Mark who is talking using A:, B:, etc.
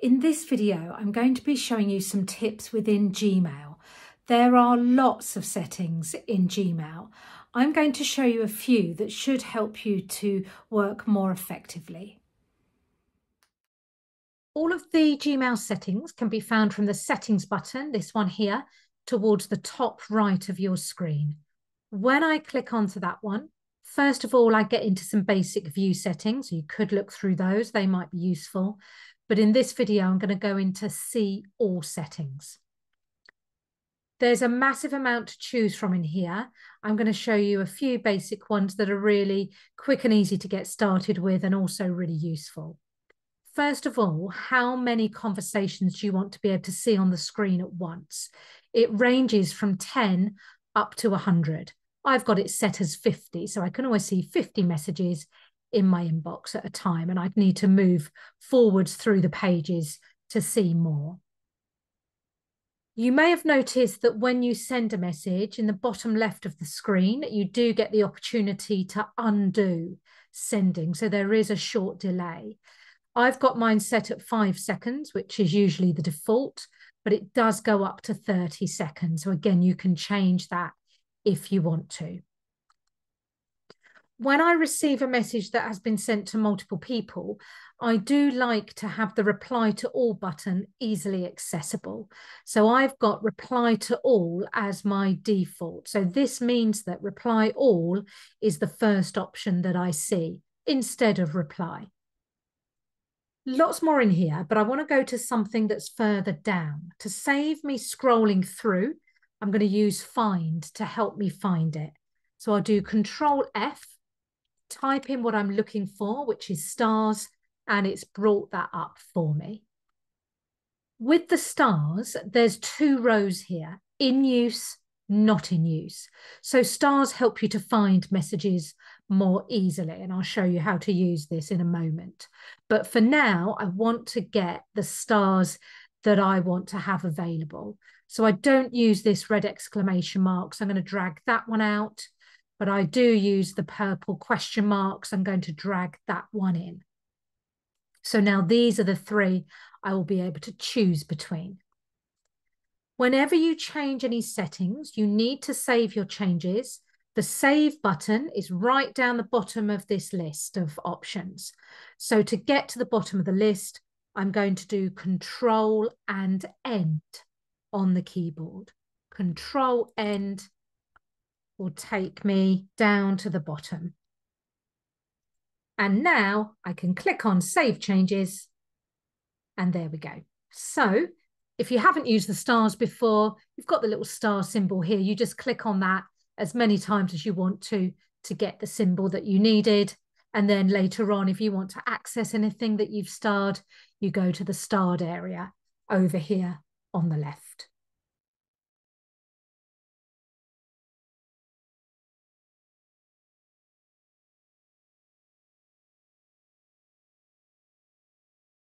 A: In this video, I'm going to be showing you some tips within Gmail. There are lots of settings in Gmail. I'm going to show you a few that should help you to work more effectively. All of the Gmail settings can be found from the settings button, this one here, towards the top right of your screen. When I click onto that one, First of all, I get into some basic view settings. You could look through those, they might be useful. But in this video, I'm going to go into see all settings. There's a massive amount to choose from in here. I'm going to show you a few basic ones that are really quick and easy to get started with and also really useful. First of all, how many conversations do you want to be able to see on the screen at once? It ranges from 10 up to 100. I've got it set as 50, so I can always see 50 messages in my inbox at a time, and I'd need to move forwards through the pages to see more. You may have noticed that when you send a message in the bottom left of the screen, you do get the opportunity to undo sending. So there is a short delay. I've got mine set at five seconds, which is usually the default, but it does go up to 30 seconds. So again, you can change that if you want to. When I receive a message that has been sent to multiple people, I do like to have the reply to all button easily accessible. So I've got reply to all as my default. So this means that reply all is the first option that I see instead of reply. Lots more in here, but I want to go to something that's further down. To save me scrolling through, I'm going to use find to help me find it. So I'll do control F, type in what I'm looking for, which is stars, and it's brought that up for me. With the stars, there's two rows here, in use, not in use. So stars help you to find messages more easily, and I'll show you how to use this in a moment. But for now, I want to get the stars that I want to have available. So I don't use this red exclamation marks. I'm going to drag that one out, but I do use the purple question marks. I'm going to drag that one in. So now these are the three I will be able to choose between. Whenever you change any settings, you need to save your changes. The save button is right down the bottom of this list of options. So to get to the bottom of the list, I'm going to do control and end on the keyboard. Control end will take me down to the bottom. And now I can click on Save Changes, and there we go. So if you haven't used the stars before, you've got the little star symbol here. You just click on that as many times as you want to to get the symbol that you needed. And then later on, if you want to access anything that you've starred, you go to the starred area over here on the left.